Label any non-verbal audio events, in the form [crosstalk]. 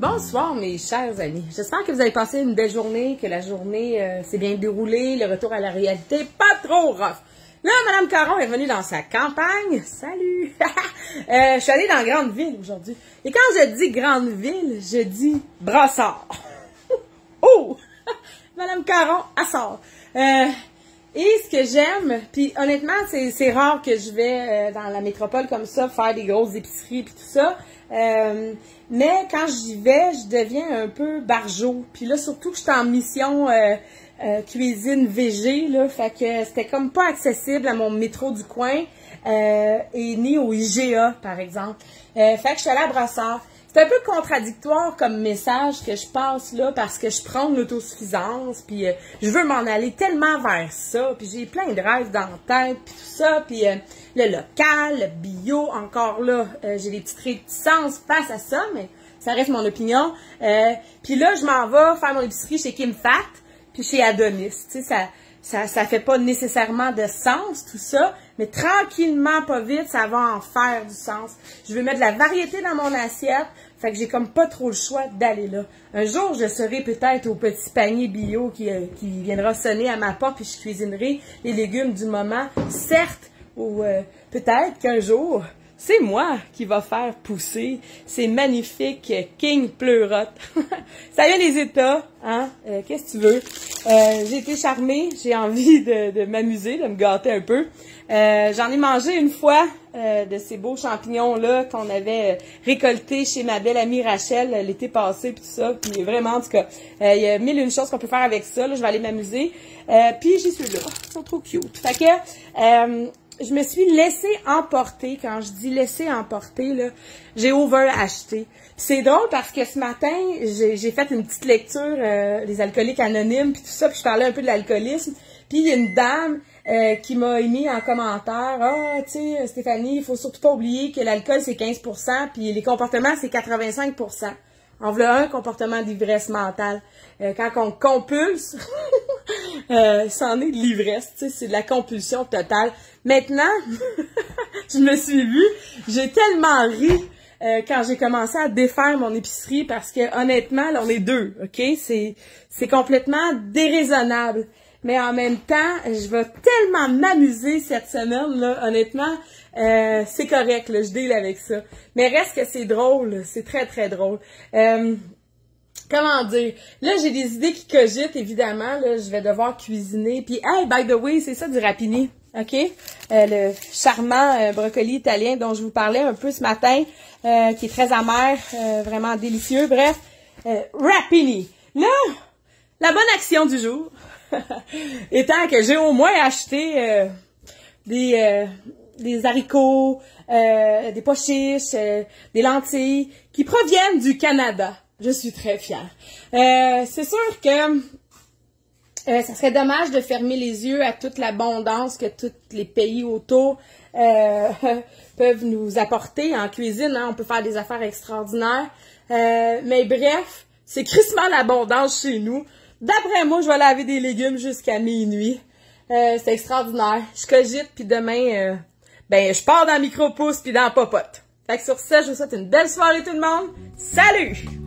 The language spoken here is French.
Bonsoir mes chers amis. J'espère que vous avez passé une belle journée, que la journée euh, s'est bien déroulée, le retour à la réalité pas trop rough. Là, Madame Caron est venue dans sa campagne. Salut! [laughs] Euh, je suis allée dans grande ville aujourd'hui. Et quand je dis grande ville, je dis brassard. [laughs] oh! [laughs] Madame Caron, elle sort. Euh, et ce que j'aime, puis honnêtement, c'est rare que je vais dans la métropole comme ça faire des grosses épiceries puis tout ça. Euh, mais quand j'y vais, je deviens un peu barjot. Puis là, surtout que j'étais en mission euh, euh, cuisine VG, là, fait que c'était comme pas accessible à mon métro du coin et ni au IGA, par exemple. fait que je suis allée à Brassard. C'est un peu contradictoire comme message que je passe là parce que je prends l'autosuffisance puis je veux m'en aller tellement vers ça puis j'ai plein de rêves dans la tête puis tout ça puis le local, le bio, encore là, euh, j'ai des petites réticences face à ça, mais ça reste mon opinion. Euh, puis là, je m'en vais faire mon épicerie chez Kim Fat, puis chez Adonis. Tu sais, ça, ça, ça fait pas nécessairement de sens, tout ça, mais tranquillement, pas vite, ça va en faire du sens. Je veux mettre de la variété dans mon assiette, fait que j'ai comme pas trop le choix d'aller là. Un jour, je serai peut-être au petit panier bio qui, euh, qui viendra sonner à ma porte, puis je cuisinerai les légumes du moment. Certes, ou euh, peut-être qu'un jour, c'est moi qui va faire pousser ces magnifiques King pleurotes. [laughs] ça vient des États, hein? Euh, qu'est-ce que tu veux? Euh, j'ai été charmée, j'ai envie de, m'amuser, de me gâter un peu. J'en ai mangé une fois de ces beaux champignons-là qu'on avait récoltés chez ma belle amie Rachel l'été passé, puis tout ça. Puis vraiment, en tout cas, il y a mille une choses qu'on peut faire avec ça. je vais aller m'amuser. puis j'y suis là. Ils sont trop cute. Fait que je me suis laissé emporter. Quand je dis laisser emporter, là, j'ai over-acheté. C'est drôle parce que ce matin, j'ai fait une petite lecture euh, les alcooliques anonymes puis tout ça, puis je parlais un peu de l'alcoolisme. Puis il y a une dame euh, qui m'a émis en commentaire Ah, tu sais, Stéphanie, il faut surtout pas oublier que l'alcool c'est 15% puis les comportements c'est 85% En voilà un comportement d'ivresse mentale. Euh, quand on compulse, [laughs] euh, c'en est de l'ivresse, tu sais, c'est de la compulsion totale. Maintenant, [laughs] je me suis vue, j'ai tellement ri euh, quand j'ai commencé à défaire mon épicerie parce que honnêtement, là, on est deux, ok? C'est c'est complètement déraisonnable. Mais en même temps, je vais tellement m'amuser cette semaine, là, honnêtement, euh, c'est correct, là, je deal avec ça. Mais reste que c'est drôle, c'est très, très drôle. Euh, comment dire, là j'ai des idées qui cogitent évidemment, là je vais devoir cuisiner. Puis hey, by the way, c'est ça du rapini, ok? Euh, le charmant euh, brocoli italien dont je vous parlais un peu ce matin, euh, qui est très amer, vraiment délicieux. Bref, rapini. Là, la bonne action du jour, [laughs] étant que j'ai au moins acheté des des haricots, des pois chiches, des lentilles qui proviennent du Canada. Je suis très fière. Euh, c'est sûr que euh, ça serait dommage de fermer les yeux à toute l'abondance que tous les pays autour euh, [laughs] peuvent nous apporter en cuisine. Hein. On peut faire des affaires extraordinaires. mais bref, c'est crissement l'abondance chez nous. D'après moi, je vais laver des légumes jusqu'à minuit. c'est extraordinaire. Je cogite, puis demain, ben, je pars dans micro-pouce puis dans popote. Fait que sur ça, je vous souhaite une belle soirée tout le monde. Salut!